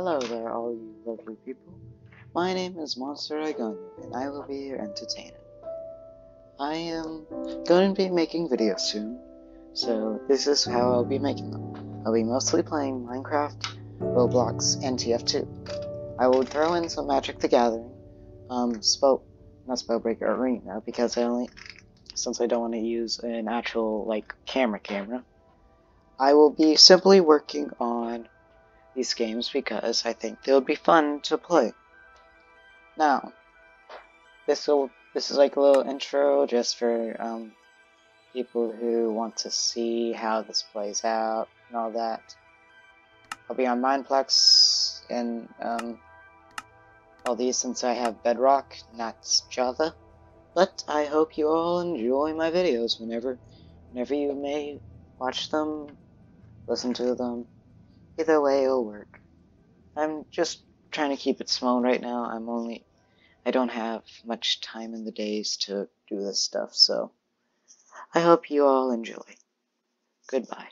Hello there, all you lovely people. My name is Monsterigonu, and I will be your entertainer. I am going to be making videos soon, so this is how I'll be making them. I'll be mostly playing Minecraft, Roblox, and TF2. I will throw in some Magic the Gathering, um, Spell, not Spellbreaker Arena, because I only, since I don't want to use an actual, like, camera camera. I will be simply working on these games because I think they would be fun to play. Now, this will this is like a little intro just for um, people who want to see how this plays out and all that. I'll be on Mineplex and um, all these since I have Bedrock, not Java. But I hope you all enjoy my videos whenever whenever you may watch them, listen to them. Either way, it'll work. I'm just trying to keep it small right now. I'm only, I don't have much time in the days to do this stuff, so I hope you all enjoy. Goodbye.